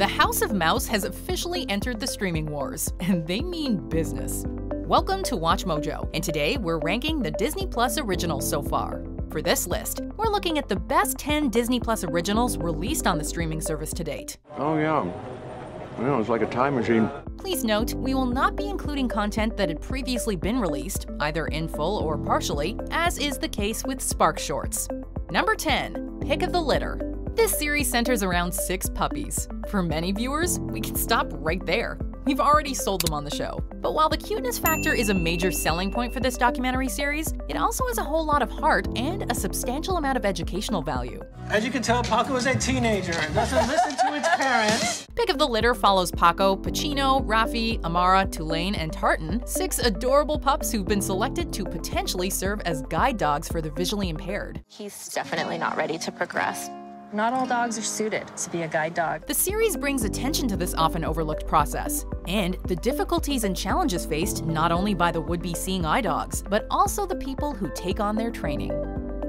The House of Mouse has officially entered the streaming wars, and they mean business. Welcome to Watch Mojo, and today we're ranking the Disney Plus originals so far. For this list, we're looking at the best 10 Disney Plus originals released on the streaming service to date. Oh, yeah. You know, it's like a time machine. Please note, we will not be including content that had previously been released, either in full or partially, as is the case with Spark Shorts. Number 10, Pick of the Litter. This series centers around six puppies. For many viewers, we can stop right there. We've already sold them on the show. But while the cuteness factor is a major selling point for this documentary series, it also has a whole lot of heart and a substantial amount of educational value. As you can tell, Paco is a teenager and doesn't listen to its parents. Pick of the Litter follows Paco, Pacino, Rafi, Amara, Tulane, and Tartan, six adorable pups who've been selected to potentially serve as guide dogs for the visually impaired. He's definitely not ready to progress. Not all dogs are suited to be a guide dog. The series brings attention to this often overlooked process and the difficulties and challenges faced not only by the would-be seeing eye dogs, but also the people who take on their training.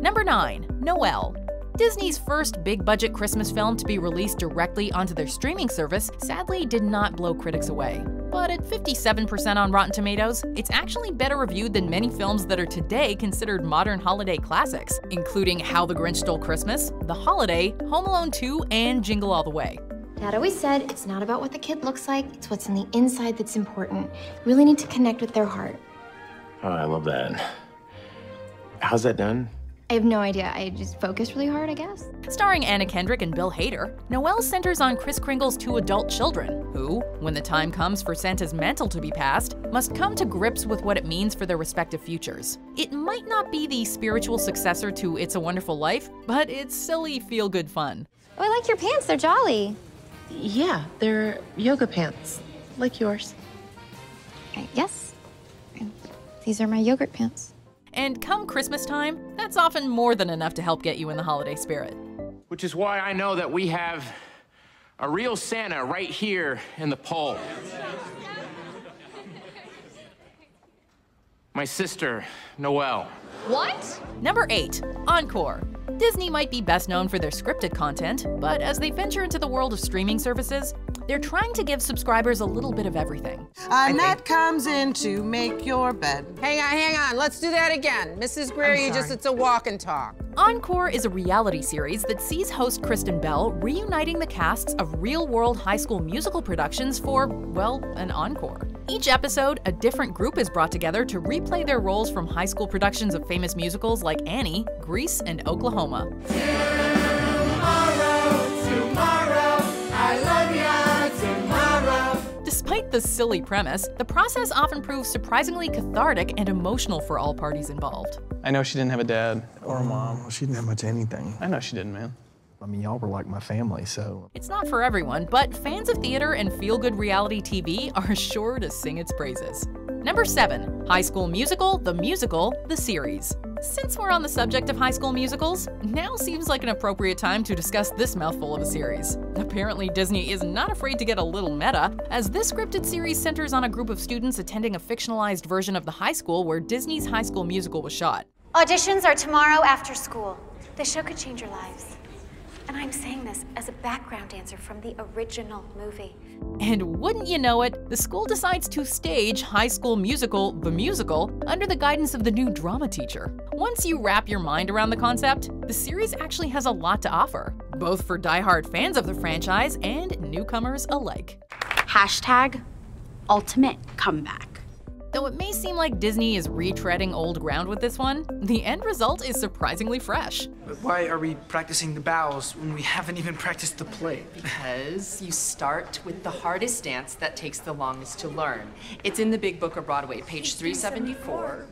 Number 9. Noelle Disney's first big budget Christmas film to be released directly onto their streaming service sadly did not blow critics away. But at 57% on Rotten Tomatoes, it's actually better reviewed than many films that are today considered modern holiday classics, including How the Grinch Stole Christmas, The Holiday, Home Alone 2, and Jingle All the Way. Dad always said it's not about what the kid looks like, it's what's in the inside that's important. You really need to connect with their heart. Oh, I love that. How's that done? I have no idea. I just focus really hard, I guess. Starring Anna Kendrick and Bill Hader, Noelle centers on Kris Kringle's two adult children, who, when the time comes for Santa's mantle to be passed, must come to grips with what it means for their respective futures. It might not be the spiritual successor to It's a Wonderful Life, but it's silly, feel good fun. Oh, I like your pants. They're jolly. Yeah, they're yoga pants, like yours. Yes. These are my yogurt pants. And come Christmas time, that's often more than enough to help get you in the holiday spirit. Which is why I know that we have a real Santa right here in the pole. My sister, Noelle. What? Number 8. Encore. Disney might be best known for their scripted content, but as they venture into the world of streaming services, they're trying to give subscribers a little bit of everything. A nut comes in to make your bed. Hang on, hang on. Let's do that again. Mrs. Greer, you just, it's a walk and talk. Encore is a reality series that sees host Kristen Bell reuniting the casts of real world high school musical productions for, well, an encore. Each episode, a different group is brought together to replay their roles from high school productions of famous musicals like Annie, Grease, and Oklahoma. Despite the silly premise, the process often proves surprisingly cathartic and emotional for all parties involved. I know she didn't have a dad or a mom. She didn't have much anything. I know she didn't, man. I mean, y'all were like my family, so. It's not for everyone, but fans of theater and feel good reality TV are sure to sing its praises. Number 7. High School Musical, the Musical, the Series. Since we're on the subject of high school musicals, now seems like an appropriate time to discuss this mouthful of a series. Apparently, Disney is not afraid to get a little meta, as this scripted series centers on a group of students attending a fictionalized version of the high school where Disney's High School Musical was shot. Auditions are tomorrow after school. The show could change your lives. And I'm saying this as a background dancer from the original movie. And wouldn't you know it, the school decides to stage High School Musical, the musical, under the guidance of the new drama teacher. Once you wrap your mind around the concept, the series actually has a lot to offer, both for die-hard fans of the franchise and newcomers alike. Hashtag ultimate comeback. Though it may seem like Disney is retreading old ground with this one, the end result is surprisingly fresh. But why are we practicing the bows when we haven't even practiced the play? Because you start with the hardest dance that takes the longest to learn. It's in the Big Book of Broadway, page 374.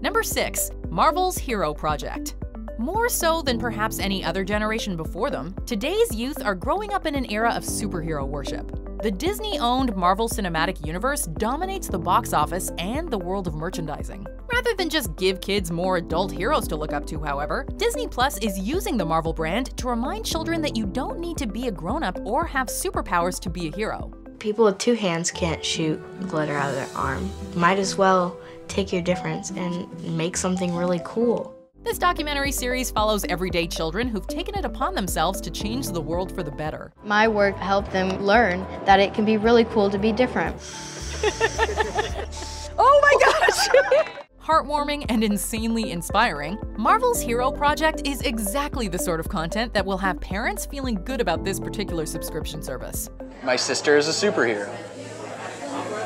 Number 6. Marvel's Hero Project. More so than perhaps any other generation before them, today's youth are growing up in an era of superhero worship. The Disney owned Marvel Cinematic Universe dominates the box office and the world of merchandising. Rather than just give kids more adult heroes to look up to, however, Disney Plus is using the Marvel brand to remind children that you don't need to be a grown up or have superpowers to be a hero. People with two hands can't shoot glitter out of their arm. Might as well take your difference and make something really cool. This documentary series follows everyday children who've taken it upon themselves to change the world for the better. My work helped them learn that it can be really cool to be different. oh my gosh! Heartwarming and insanely inspiring, Marvel's Hero Project is exactly the sort of content that will have parents feeling good about this particular subscription service. My sister is a superhero.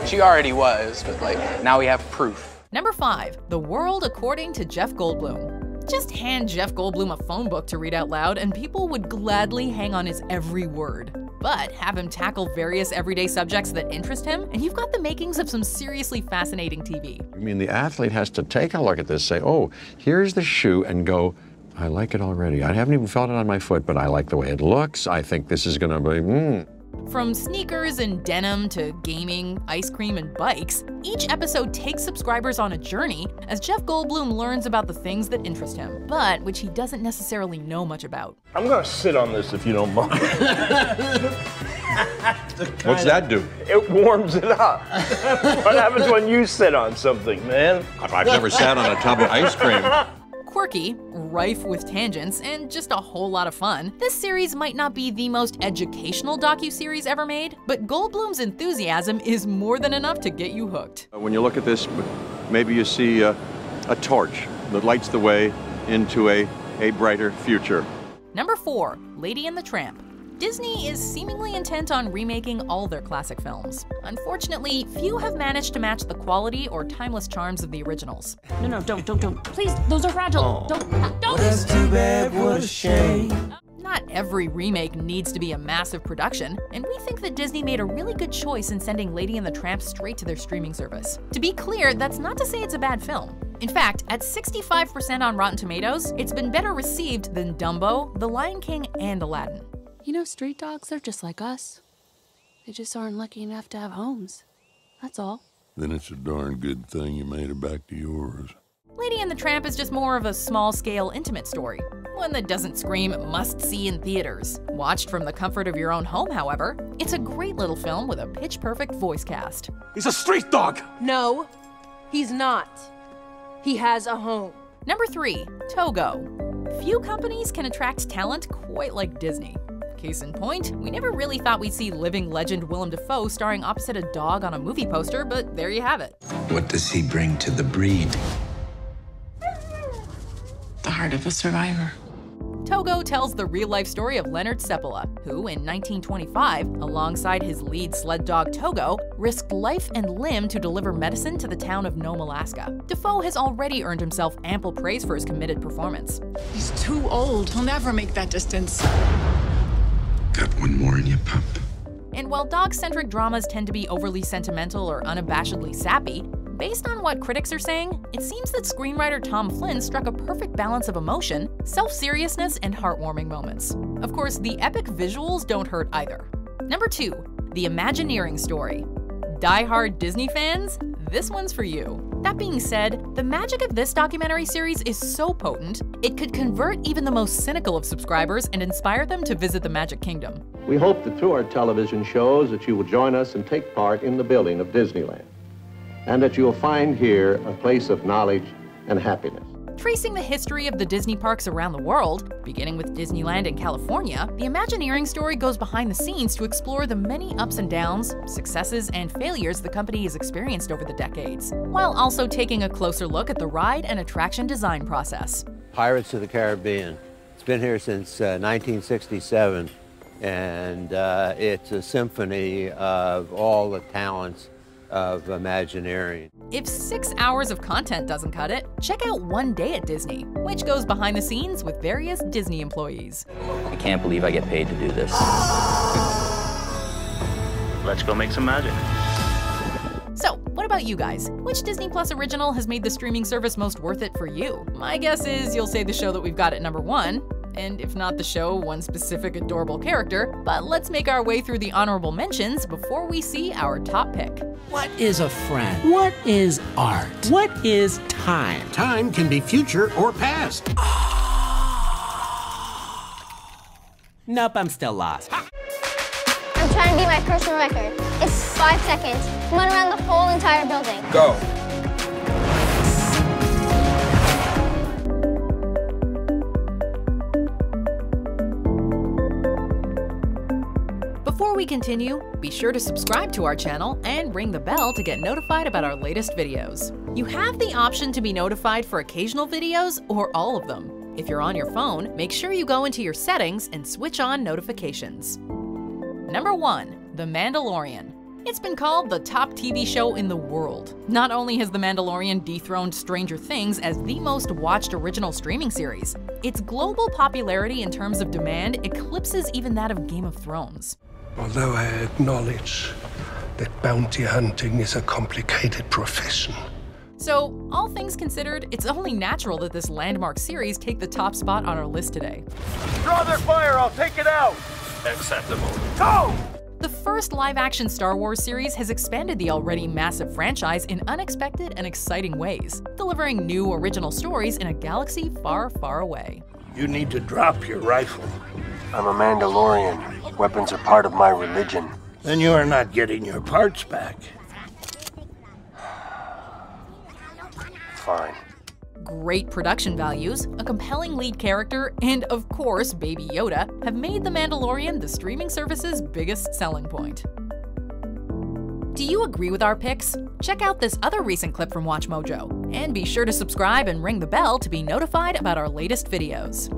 She already was, but like, now we have proof. Number 5. The World According to Jeff Goldblum. Just hand Jeff Goldblum a phone book to read out loud, and people would gladly hang on his every word. But have him tackle various everyday subjects that interest him, and you've got the makings of some seriously fascinating TV. I mean, the athlete has to take a look at this, say, oh, here's the shoe, and go, I like it already. I haven't even felt it on my foot, but I like the way it looks. I think this is going to be, hmm. From sneakers and denim to gaming, ice cream, and bikes, each episode takes subscribers on a journey as Jeff Goldblum learns about the things that interest him, but which he doesn't necessarily know much about. I'm gonna sit on this if you don't mind. What's that do? It warms it up. what happens when you sit on something, man? I've never sat on a tub of ice cream. Quirky, rife with tangents, and just a whole lot of fun, this series might not be the most educational docu-series ever made, but Goldblum's enthusiasm is more than enough to get you hooked. Uh, when you look at this, maybe you see a, a torch that lights the way into a, a brighter future. Number 4. Lady and the Tramp. Disney is seemingly intent on remaking all their classic films. Unfortunately, few have managed to match the quality or timeless charms of the originals. No, no, don't, don't, don't. Please, those are fragile. Don't, don't. Well, that's too bad, what a shame. Not every remake needs to be a massive production, and we think that Disney made a really good choice in sending Lady and the Tramp straight to their streaming service. To be clear, that's not to say it's a bad film. In fact, at 65% on Rotten Tomatoes, it's been better received than Dumbo, The Lion King, and Aladdin. You know, street dogs, they're just like us. They just aren't lucky enough to have homes. That's all. Then it's a darn good thing you made it back to yours. Lady and the Tramp is just more of a small scale, intimate story. One that doesn't scream must see in theaters. Watched from the comfort of your own home, however, it's a great little film with a pitch perfect voice cast. He's a street dog! No, he's not. He has a home. Number 3. Togo. Few companies can attract talent quite like Disney. Case in point, we never really thought we'd see living legend Willem Dafoe starring opposite a dog on a movie poster, but there you have it. What does he bring to the breed? The heart of a survivor. Togo tells the real life story of Leonhard Seppala, who in 1925, alongside his lead sled dog Togo, risked life and limb to deliver medicine to the town of Nome, Alaska. Dafoe has already earned himself ample praise for his committed performance. He's too old. He'll never make that distance. Got one more in you, pup. And while dog centric dramas tend to be overly sentimental or unabashedly sappy, based on what critics are saying, it seems that screenwriter Tom Flynn struck a perfect balance of emotion, self seriousness, and heartwarming moments. Of course, the epic visuals don't hurt either. Number 2. The Imagineering Story. Die hard Disney fans? This one's for you. That being said, the magic of this documentary series is so potent, it could convert even the most cynical of subscribers and inspire them to visit the Magic Kingdom. We hope that through our television shows that you will join us and take part in the building of Disneyland, and that you will find here a place of knowledge and happiness. Tracing the history of the Disney parks around the world, beginning with Disneyland in California, the Imagineering story goes behind the scenes to explore the many ups and downs, successes, and failures the company has experienced over the decades, while also taking a closer look at the ride and attraction design process. Pirates of the Caribbean. It's been here since uh, 1967, and uh, it's a symphony of all the talents of Imagineering. If six hours of content doesn't cut it, check out One Day at Disney, which goes behind the scenes with various Disney employees. I can't believe I get paid to do this. Let's go make some magic. So, what about you guys? Which Disney Plus original has made the streaming service most worth it for you? My guess is you'll say the show that we've got at number one, and if not the show, one specific adorable character. But let's make our way through the honorable mentions before we see our top pick. What is a friend? What is art? What is time? Time can be future or past. nope, I'm still lost. I'm trying to beat my personal record. It's five seconds. Run around the whole entire building. Go. Continue, be sure to subscribe to our channel and ring the bell to get notified about our latest videos. You have the option to be notified for occasional videos or all of them. If you're on your phone, make sure you go into your settings and switch on notifications. Number 1. The Mandalorian. It's been called the top TV show in the world. Not only has The Mandalorian dethroned Stranger Things as the most watched original streaming series, its global popularity in terms of demand eclipses even that of Game of Thrones. Although I acknowledge that bounty hunting is a complicated profession. So, all things considered, it's only natural that this landmark series take the top spot on our list today. Draw their fire, I'll take it out! Acceptable. Go! The first live action Star Wars series has expanded the already massive franchise in unexpected and exciting ways, delivering new original stories in a galaxy far, far away. You need to drop your rifle. I'm a Mandalorian. Weapons are part of my religion. Then you are not getting your parts back. Fine. Great production values, a compelling lead character, and of course, Baby Yoda have made The Mandalorian the streaming service's biggest selling point. Do you agree with our picks? Check out this other recent clip from WatchMojo, and be sure to subscribe and ring the bell to be notified about our latest videos.